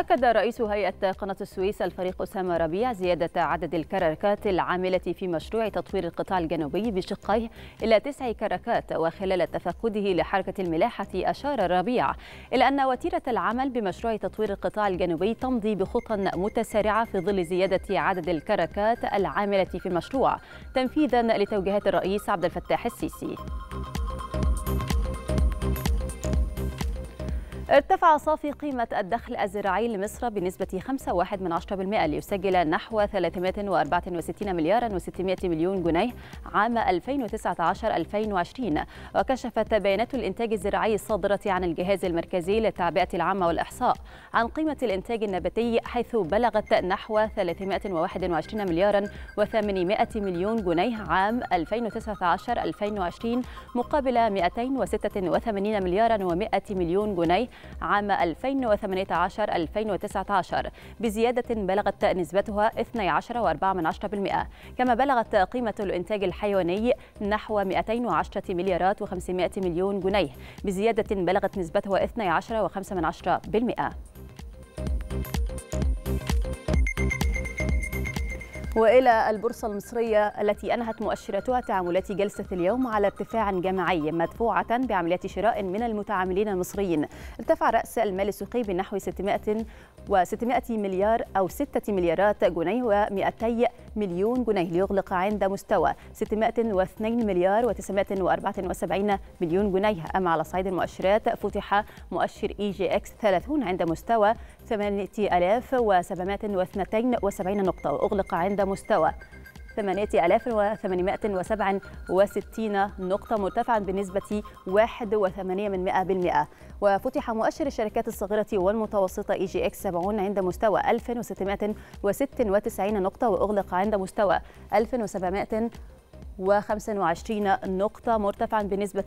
أكد رئيس هيئة قناة السويس الفريق أسامة ربيع زيادة عدد الكراكات العاملة في مشروع تطوير القطاع الجنوبي بشقيه إلى تسع كراكات وخلال تفقده لحركة الملاحة أشار ربيع إلى أن وتيرة العمل بمشروع تطوير القطاع الجنوبي تمضي بخطى متسارعة في ظل زيادة عدد الكراكات العاملة في المشروع تنفيذا لتوجيهات الرئيس عبد الفتاح السيسي. ارتفع صافي قيمة الدخل الزراعي لمصر بنسبة 5.1% ليسجل نحو 364 مليار و600 مليون جنيه عام 2019-2020 وكشفت بيانات الإنتاج الزراعي الصادرة عن الجهاز المركزي للتعبئة العامة والإحصاء عن قيمة الإنتاج النباتي حيث بلغت نحو 321 مليار و800 مليون جنيه عام 2019-2020 مقابل 286 مليار و100 مليون جنيه عام 2018-2019 بزيادة بلغت نسبتها 12.4% كما بلغت قيمة الإنتاج الحيواني نحو 210 مليارات و500 مليون جنيه بزيادة بلغت نسبتها 12.5% وإلى البورصة المصرية التي أنهت مؤشراتها تعاملات جلسة اليوم على ارتفاع جماعي مدفوعة بعمليات شراء من المتعاملين المصريين. ارتفع رأس المال السوقي بنحو 600 و600 مليار أو 6 مليارات جنيه و200 مليون جنيه ليغلق عند مستوى 602 مليار و974 مليون جنيه. أما على صعيد المؤشرات فتح مؤشر EGX 30 عند مستوى 8772 نقطة وأغلق عند مستوى 8867 نقطة مرتفعا بنسبة 1.8% وفتح مؤشر الشركات الصغيرة والمتوسطة EGX 70 عند مستوى 1696 نقطة وأغلق عند مستوى 1700 و25 نقطة مرتفعا بنسبة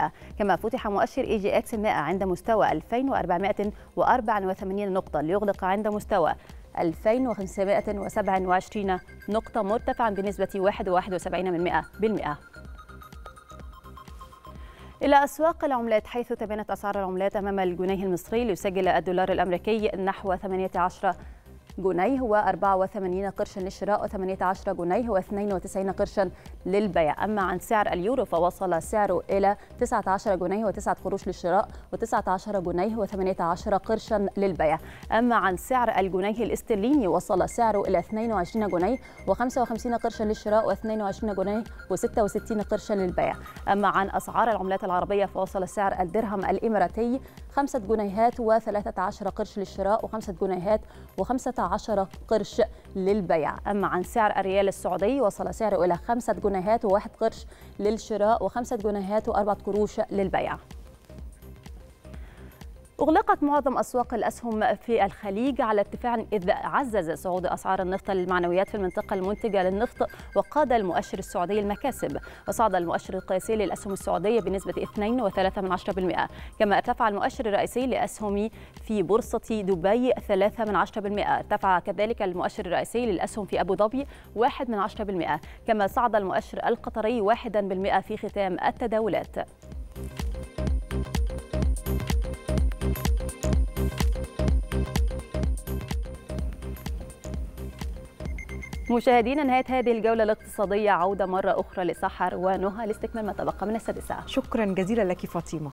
1.71% كما فتح مؤشر EGX 100 عند مستوى 2484 نقطة ليغلق عند مستوى 2527 نقطة مرتفعا بنسبة 1.71% إلى أسواق العملات حيث تباينت أسعار العملات أمام الجنيه المصري ليسجل الدولار الأمريكي نحو 18 جنيه و84 قرشا للشراء و18 جنيه و92 قرشا للبيع. أما عن سعر اليورو فوصل سعره إلى 19 جنيه و9 قروش للشراء و19 جنيه و18 قرشا للبيع. أما عن سعر الجنيه الاسترليني وصل سعره إلى 22 جنيه و55 قرشا للشراء و22 جنيه و66 قرشا للبيع. أما عن أسعار العملات العربية فوصل سعر الدرهم الإماراتي 5 جنيهات و13 قرش للشراء و5 جنيهات و15 قرش للبيع. أما عن سعر الريال السعودي وصل سعره إلى 5 جنيهات و1 قرش للشراء و5 جنيهات و4 قروش للبيع. أغلقت معظم أسواق الأسهم في الخليج على ارتفاع إذ عزز صعود أسعار النفط المعنويات في المنطقة المنتجة للنفط وقاد المؤشر السعودي المكاسب. وصعد المؤشر القياسي للأسهم السعودية بنسبة 2.3% كما ارتفع المؤشر الرئيسي لأسهم في بورصة دبي 3% ارتفع كذلك المؤشر الرئيسي للأسهم في أبو ظبي 1% كما صعد المؤشر القطري 1% في ختام التداولات. مشاهدينا نهاية هذه الجولة الاقتصادية عودة مرة أخرى لسحر ونهى لاستكمال ما تبقى من السادسه شكرا جزيلا لك فاطمة.